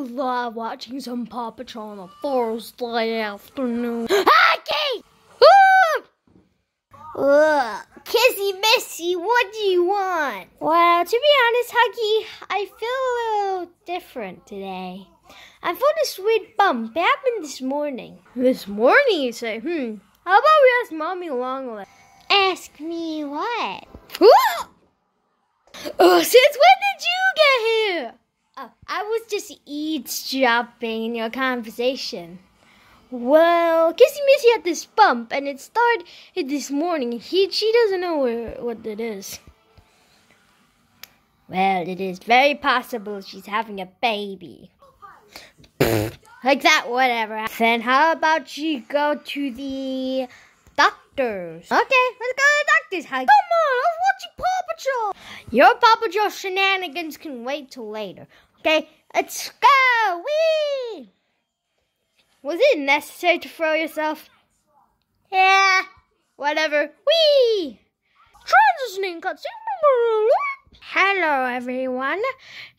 love watching some Paw Patrol on a Thursday afternoon. Hockey! Ugh, Kissy Missy, what do you want? Well, to be honest, Huggy, I feel a little different today. I felt a sweet bump. It happened this morning. This morning, you say? Hmm. How about we ask Mommy Long Legs? Ask me what? oh, since when did you get here? I was just eavesdropping in your conversation. Well, Kissy Missy had this bump, and it started this morning. He, she doesn't know where, what it is. Well, it is very possible she's having a baby. like that, whatever. Then how about you go to the doctors? Okay, let's go to the doctors. Come on, I was watching Paw Patrol. Your Paw Patrol shenanigans can wait till later. Okay, let's go. Wee! Was it necessary to throw yourself? Yeah, whatever. Wee! Transitioning cutscene. Hello, everyone.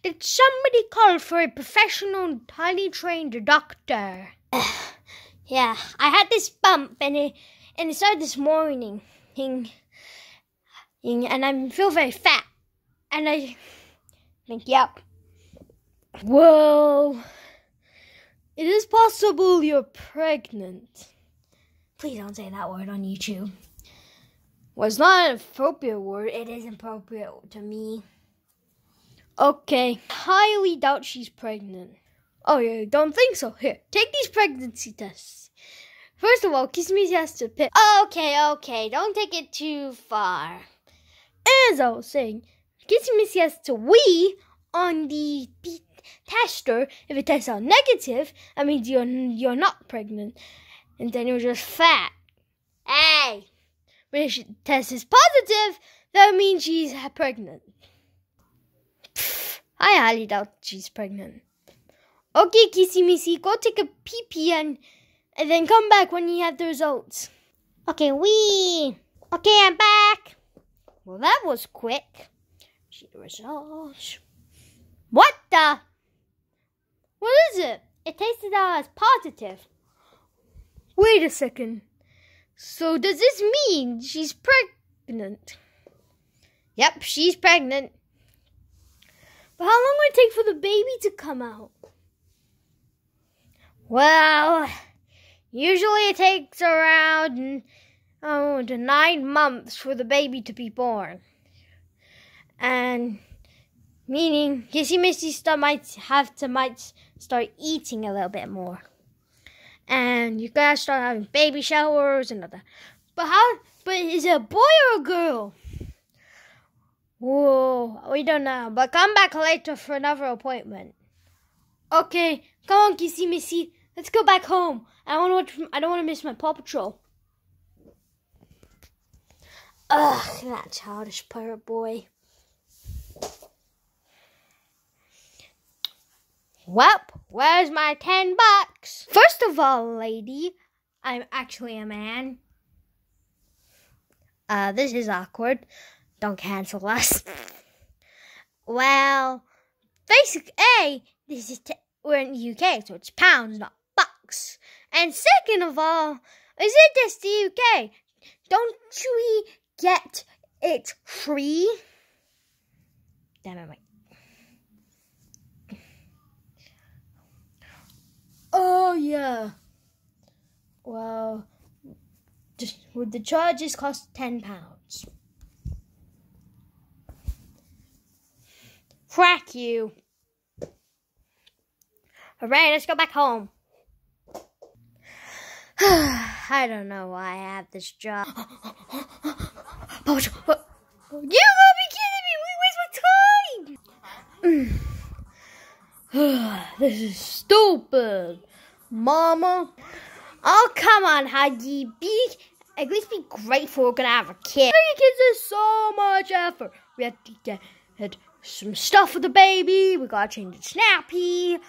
Did somebody call for a professional, highly trained doctor? yeah, I had this bump, and it and it started this morning, and I feel very fat, and I think, yep. Well, it is possible you're pregnant. Please don't say that word on YouTube. Well, it's not an appropriate word. It is appropriate to me. Okay, highly doubt she's pregnant. Oh, yeah, don't think so. Here, take these pregnancy tests. First of all, Kissy Missy has to pick. Okay, okay, don't take it too far. As I was saying, Kissy Missy has to wee on the tester. If it tests out negative, that means you're you're not pregnant, and then you're just fat. Hey, but if she tests positive, that means she's pregnant. I highly doubt she's pregnant. Okay, Kissy Missy, go take a pee pee and, and then come back when you have the results. Okay, we. Okay, I'm back. Well, that was quick. See the results. What the? It? Tasted out as positive. Wait a second. So does this mean she's pregnant? Yep, she's pregnant. But how long will it take for the baby to come out? Well, usually it takes around oh, to nine months for the baby to be born. And meaning Kissy Missy still might have to might start eating a little bit more. And you gotta start having baby showers and that. But how but is it a boy or a girl? Whoa, we don't know. But come back later for another appointment. Okay, come on, Kissy Missy. Let's go back home. I don't want to. I don't want to miss my Paw Patrol. Ugh, that childish pirate boy. Well, where's my ten bucks? First of all, lady, I'm actually a man. Uh, this is awkward. Don't cancel us. well, basic A, this is t- we're in the UK, so it's pounds, not bucks. And second of all, is it just the UK? Don't we get it free? Damn it, Well, just, would the charges cost ten pounds? Crack you. Alright, let's go back home. I don't know why I have this job. you gotta be kidding me! We waste my time! this is stupid, Mama. Oh, come on, Huggy. Be at least be grateful we're gonna have a kid. Having kids is so much effort. We have to get some stuff for the baby. We gotta change its nappy.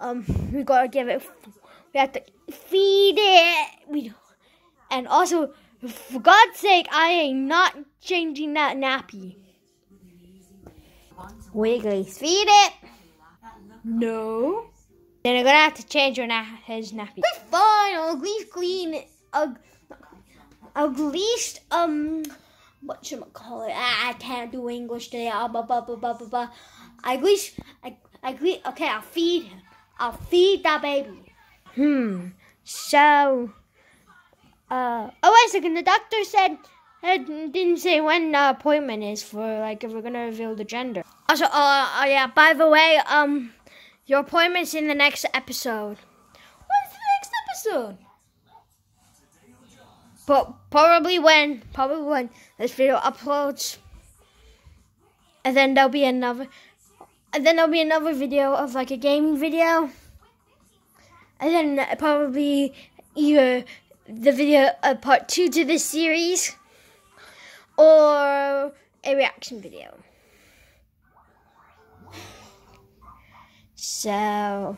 Um, we gotta give it. We have to feed it. We and also, for God's sake, I am not changing that nappy. Wiggly, feed it. No. Then I'm gonna have to change your na- his nappy. It's fine. I'll at least clean. I'll, I'll at least um, what should I call it? I, I can't do English today. Ah, blah, blah, blah, blah, blah, blah. I at least I, I least, okay. I'll feed him. I'll feed that baby. Hmm. So. Uh. Oh wait a second. The doctor said. It didn't say when the appointment is for like if we're gonna reveal the gender. Also, uh, uh yeah. By the way, um, your appointment's in the next episode. What's the next episode? But probably when, probably when this video uploads, and then there'll be another, and then there'll be another video of like a gaming video, and then probably either the video uh, part two to this series, or a reaction video. So.